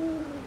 嗯。